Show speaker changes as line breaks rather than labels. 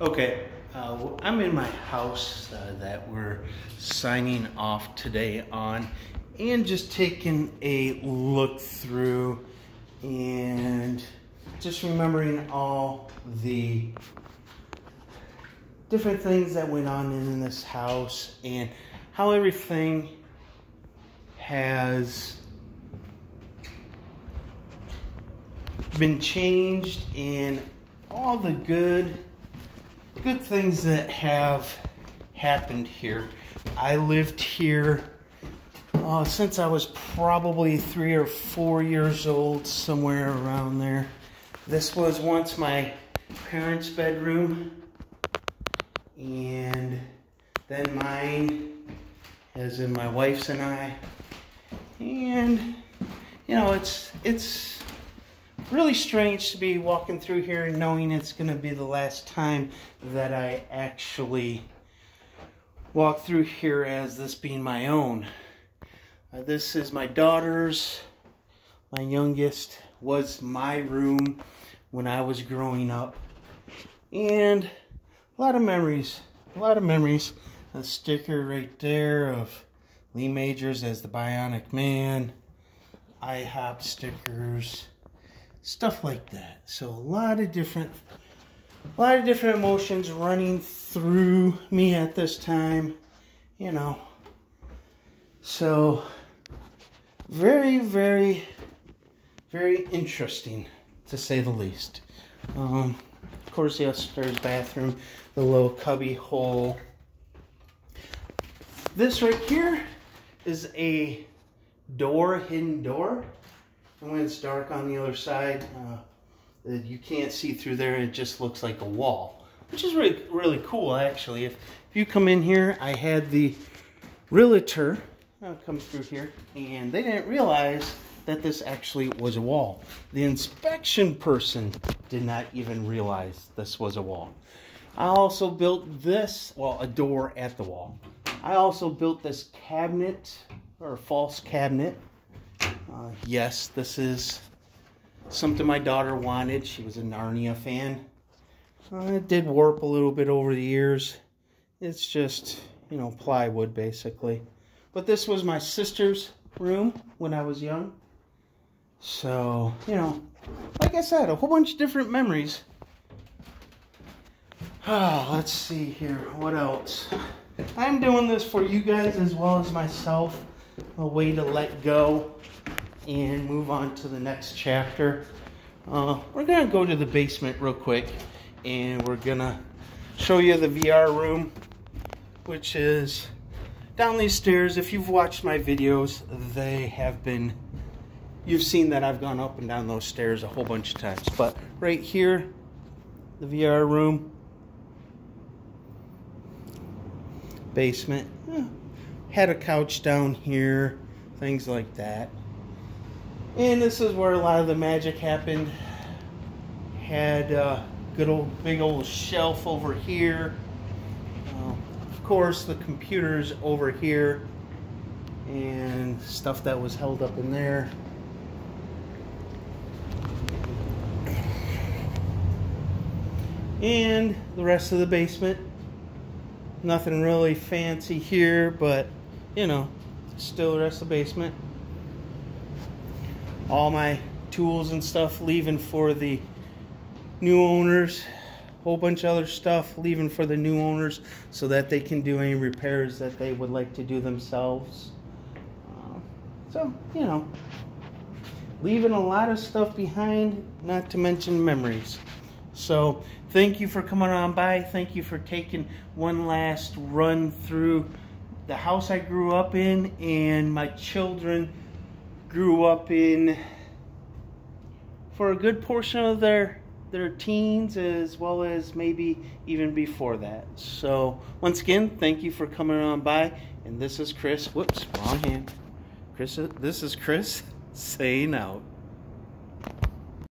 Okay, uh, I'm in my house uh, that we're signing off today on and just taking a look through and just remembering all the different things that went on in this house and how everything has been changed and all the good good things that have happened here. I lived here uh, since I was probably three or four years old, somewhere around there. This was once my parents' bedroom, and then mine, as in my wife's and I. And you know, it's it's really strange to be walking through here knowing it's going to be the last time that I actually walk through here as this being my own. Uh, this is my daughter's. My youngest was my room when I was growing up. And a lot of memories. A lot of memories. A sticker right there of Lee Majors as the Bionic Man. IHOP stickers stuff like that. So a lot of different, a lot of different emotions running through me at this time, you know. So very, very, very interesting to say the least. Um, of course, the upstairs bathroom, the little cubby hole. This right here is a door, hidden door. And when it's dark on the other side, uh, you can't see through there. It just looks like a wall, which is really, really cool, actually. If, if you come in here, I had the realtor uh, come through here, and they didn't realize that this actually was a wall. The inspection person did not even realize this was a wall. I also built this, well, a door at the wall. I also built this cabinet, or false cabinet, uh, yes, this is something my daughter wanted. She was a Narnia fan. Uh, it did warp a little bit over the years. It's just, you know, plywood basically. But this was my sister's room when I was young. So, you know, like I said, a whole bunch of different memories. Oh, let's see here. What else? I'm doing this for you guys as well as myself. A way to let go and move on to the next chapter. Uh, we're to go to the basement real quick and we're to show you the VR room, which is down these stairs. If you've watched my videos, they have been, you've seen that I've gone up and down those stairs a whole bunch of times. But right here, the VR room, basement, had a couch down here, things like that. And this is where a lot of the magic happened. Had a uh, good old, big old shelf over here. Uh, of course, the computers over here. And stuff that was held up in there. And the rest of the basement. Nothing really fancy here, but, you know, still the rest of the basement all my tools and stuff leaving for the new owners whole bunch of other stuff leaving for the new owners so that they can do any repairs that they would like to do themselves. Uh, so you know leaving a lot of stuff behind not to mention memories. So thank you for coming on by. Thank you for taking one last run through the house I grew up in and my children grew up in for a good portion of their their teens as well as maybe even before that. So once again, thank you for coming on by. And this is Chris. Whoops, wrong hand. Chris. This is Chris saying out.